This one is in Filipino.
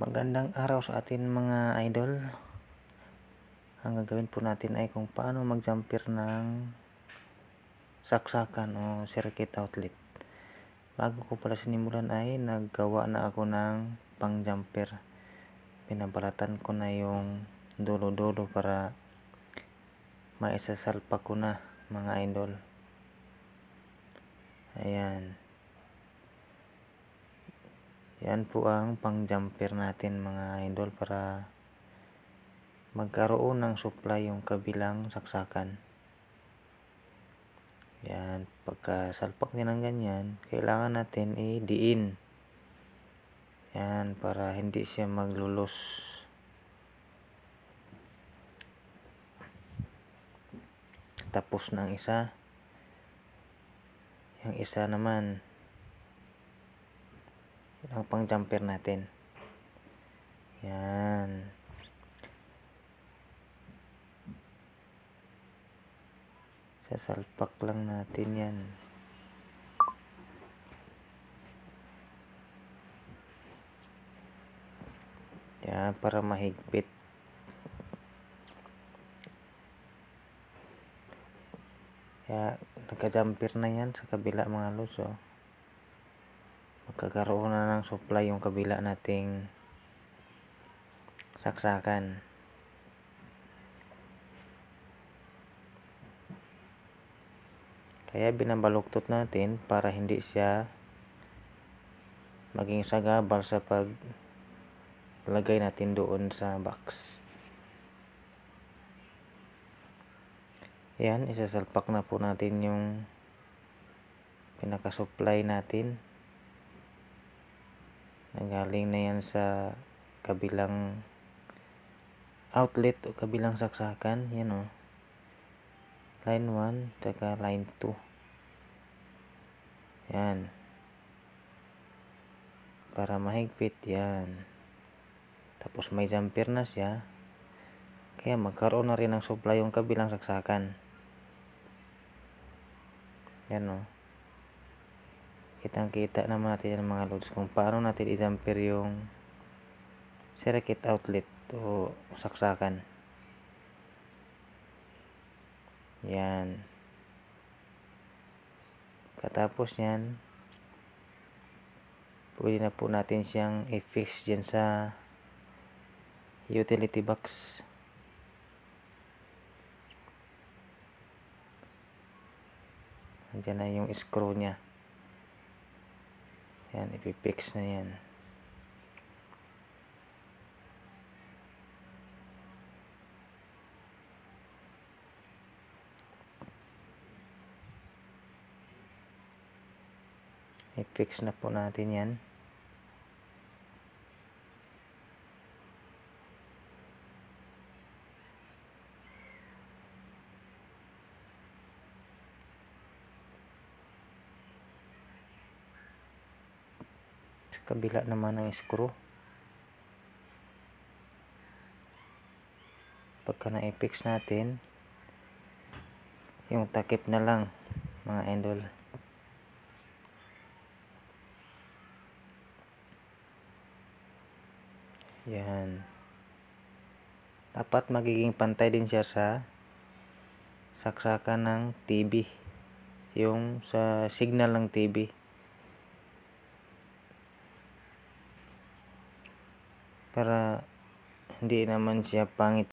Magandang araw sa atin mga idol. Ang gagawin po natin ay kung paano mag-jumper ng saksakan o circuit outlet. Bago ko pala sinimulan ay naggawa na ako ng pang-jumper. Pinabalatan ko na yung dulo-dulo para maisasalpa ko na mga idol. Ayan. Yan po ang pang-jumper natin mga idol para magkaroon ng supply yung kabilang saksakan. Yan, pagka salpak din ng ganyan, kailangan natin i-diin. Yan, para hindi siya maglulos. Tapos ang isa. Yung isa naman, ang pang jumper natin. Yan. Sasalpak lang natin yan. Yan, para mahigpit. Kaya, nagka-jumper na yan sa kabila mga lods, oh. Magkakaroon na ng supply yung kabila nating saksakan. Kaya binabaluktot natin para hindi siya maging sagabal sa paglagay natin doon sa box. Yan, isasalpak na po natin yung pinaka-supply natin. Nagaling na yan sa kabilang outlet o kabilang saksakan. Yan o. Line 1, tsaka line 2. Yan. Para mahigpit, yan. Tapos may jumper na siya. Kaya magkaroon na rin ng supply yung kabilang saksakan. Yan o. Kitang kita naman natin yan mga loads kung paano natin i-jumper yung circuit outlet o saksakan. Yan. Katapos yan, pwede na po natin siyang i-fix dyan sa utility box. Andiyan na yung screw niya. Yan, ipipix na yan. I-fix na po natin yan. Sa kabila naman ng screw. Pagka na-fix natin, yung takip na lang mga idol. Yan. Dapat magiging pantay din siya sa saksakan ng TV. Yung sa signal ng TV. Para hindi naman siya pangit